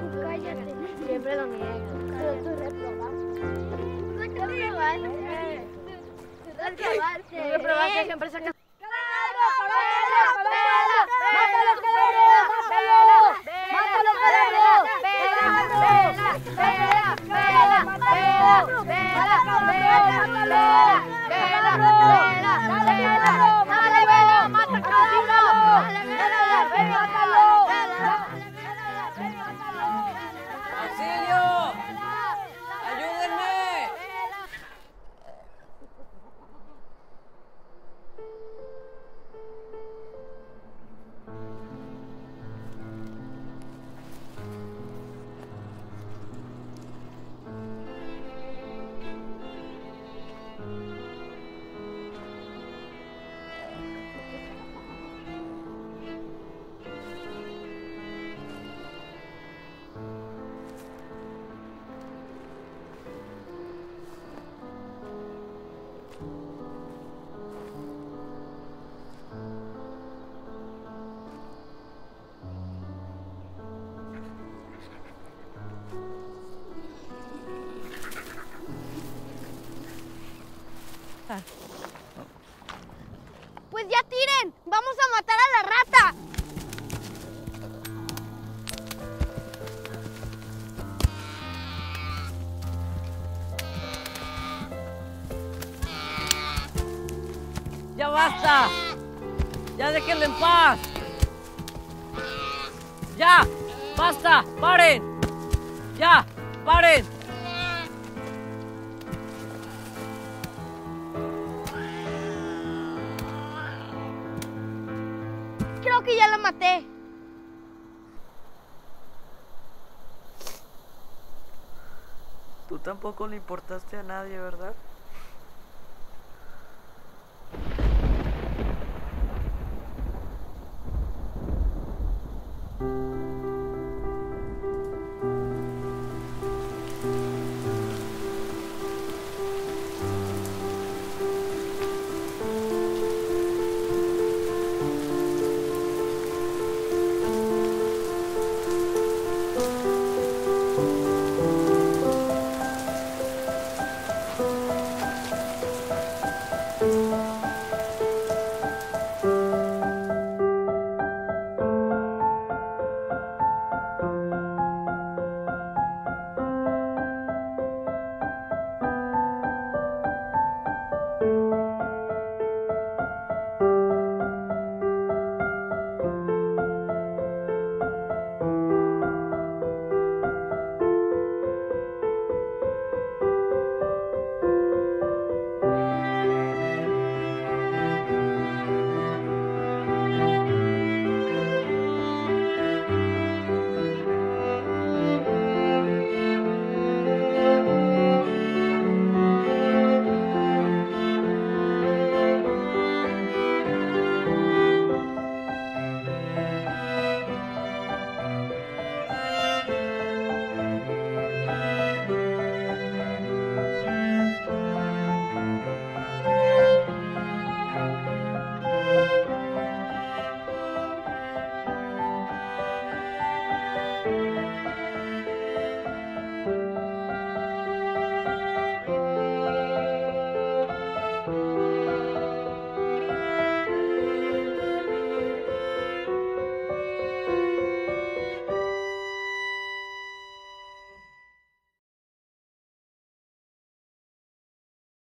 Tú. Siempre lo niegas. Tú reprobaste. Tú reprobaste. Reprobaste. Pues ya tiren, vamos a matar a la rata. ¡Ya basta! ¡Ya déjenlo en paz! ¡Ya! ¡Basta! ¡Paren! ¡Ya! ¡Paren! Que ya la maté. Tú tampoco le importaste a nadie, ¿verdad?